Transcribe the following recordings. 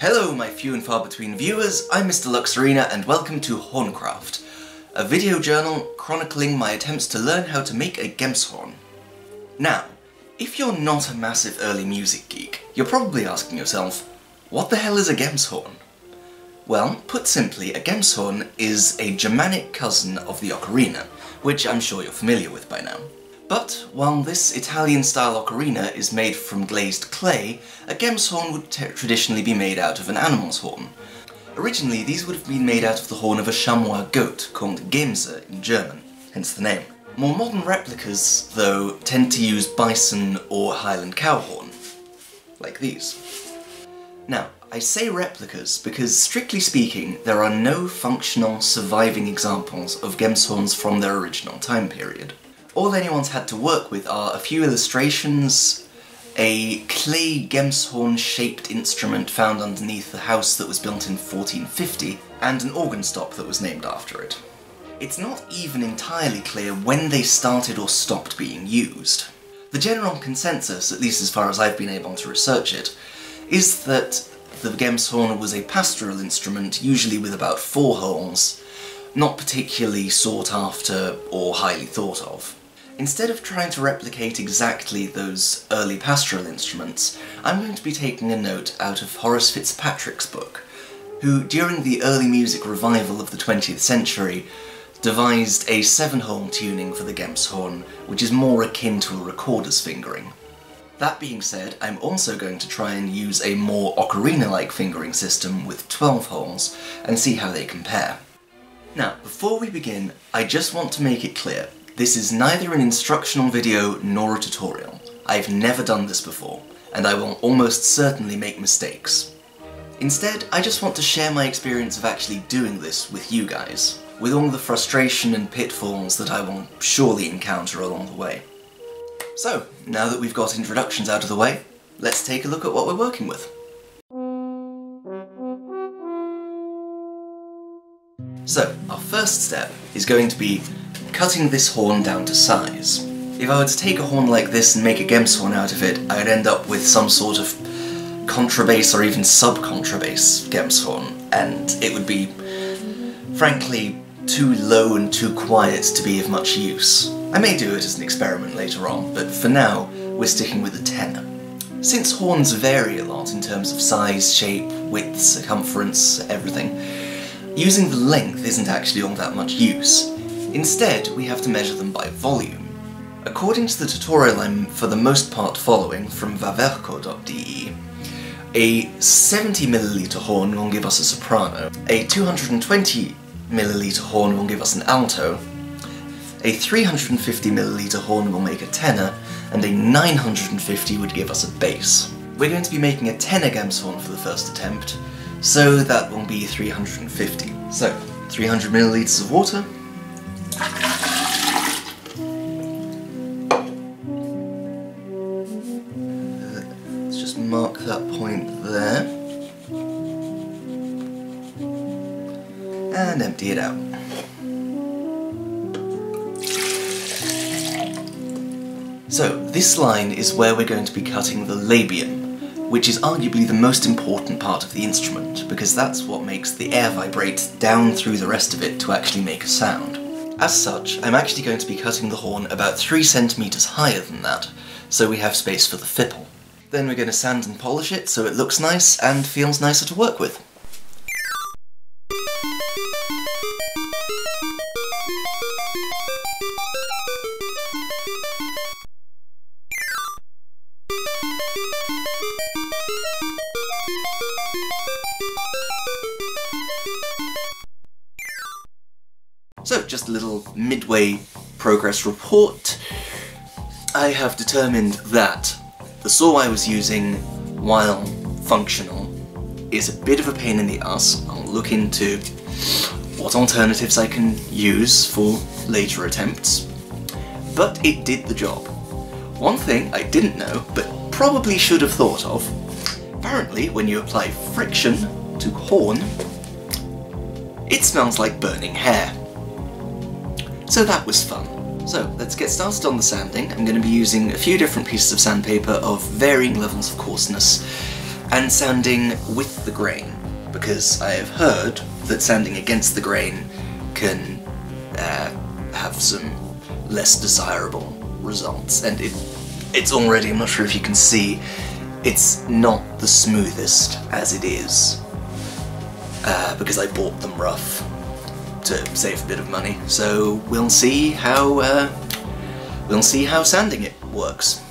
Hello my few and far between viewers, I'm Mr. Luxarina and welcome to Horncraft, a video journal chronicling my attempts to learn how to make a Gemshorn. Now, if you're not a massive early music geek, you're probably asking yourself, what the hell is a Gemshorn? Well, put simply, a Gemshorn is a Germanic cousin of the ocarina, which I'm sure you're familiar with by now. But while this Italian-style ocarina is made from glazed clay, a gemshorn would traditionally be made out of an animal's horn. Originally, these would have been made out of the horn of a chamois goat, called Gemse in German, hence the name. More modern replicas, though, tend to use bison or highland cow horn, like these. Now, I say replicas because, strictly speaking, there are no functional, surviving examples of gemshorns from their original time period all anyone's had to work with are a few illustrations, a clay gemshorn-shaped instrument found underneath the house that was built in 1450, and an organ stop that was named after it. It's not even entirely clear when they started or stopped being used. The general consensus, at least as far as I've been able to research it, is that the gemshorn was a pastoral instrument, usually with about four holes, not particularly sought after or highly thought of. Instead of trying to replicate exactly those early pastoral instruments, I'm going to be taking a note out of Horace Fitzpatrick's book, who, during the early music revival of the 20th century, devised a seven-hole tuning for the Gemshorn, which is more akin to a recorder's fingering. That being said, I'm also going to try and use a more ocarina-like fingering system with 12 holes, and see how they compare. Now, before we begin, I just want to make it clear, this is neither an instructional video nor a tutorial. I've never done this before, and I will almost certainly make mistakes. Instead, I just want to share my experience of actually doing this with you guys, with all the frustration and pitfalls that I will surely encounter along the way. So, now that we've got introductions out of the way, let's take a look at what we're working with. So, our first step is going to be cutting this horn down to size. If I were to take a horn like this and make a Gemshorn out of it, I'd end up with some sort of contrabass or even sub-contrabass Gemshorn, and it would be, frankly, too low and too quiet to be of much use. I may do it as an experiment later on, but for now, we're sticking with the tenor. Since horns vary a lot in terms of size, shape, width, circumference, everything, using the length isn't actually all that much use. Instead, we have to measure them by volume. According to the tutorial I'm for the most part following from wawerko.de, a 70ml horn will give us a soprano, a 220ml horn will give us an alto, a 350ml horn will make a tenor, and a 950 would give us a bass. We're going to be making a tenor Gemshorn for the first attempt, so that will be 350. So, 300 milliliters of water, mark that point there. And empty it out. So, this line is where we're going to be cutting the labium, which is arguably the most important part of the instrument, because that's what makes the air vibrate down through the rest of it to actually make a sound. As such, I'm actually going to be cutting the horn about 3 centimetres higher than that, so we have space for the fipple. Then we're going to sand and polish it so it looks nice and feels nicer to work with. So, just a little midway progress report. I have determined that the saw I was using, while functional, is a bit of a pain in the ass. I'll look into what alternatives I can use for later attempts, but it did the job. One thing I didn't know, but probably should have thought of, apparently when you apply friction to horn, it smells like burning hair. So that was fun. So let's get started on the sanding. I'm going to be using a few different pieces of sandpaper of varying levels of coarseness. and sanding with the grain, because I have heard that sanding against the grain can uh, have some less desirable results, and it, it's already, I'm not sure if you can see, it's not the smoothest as it is, uh, because I bought them rough to save a bit of money, so we'll see how, uh, we'll see how sanding it works.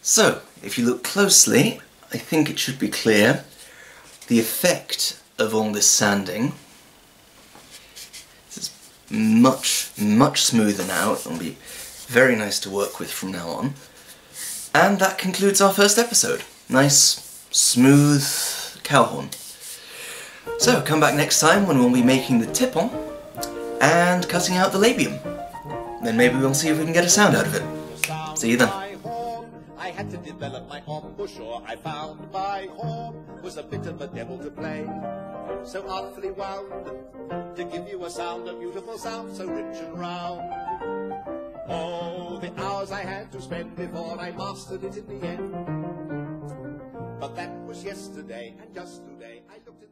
So, if you look closely, I think it should be clear the effect of all this sanding is much, much smoother now. It'll be very nice to work with from now on. And that concludes our first episode. Nice, smooth cow horn. So, come back next time when we'll be making the tip-on and cutting out the labium. Then maybe we'll see if we can get a sound out of it. See you then had to develop my horn for sure. I found my horn was a bit of a devil to play. So artfully wound to give you a sound, a beautiful sound, so rich and round. Oh, the hours I had to spend before I mastered it in the end. But that was yesterday, and just today I looked the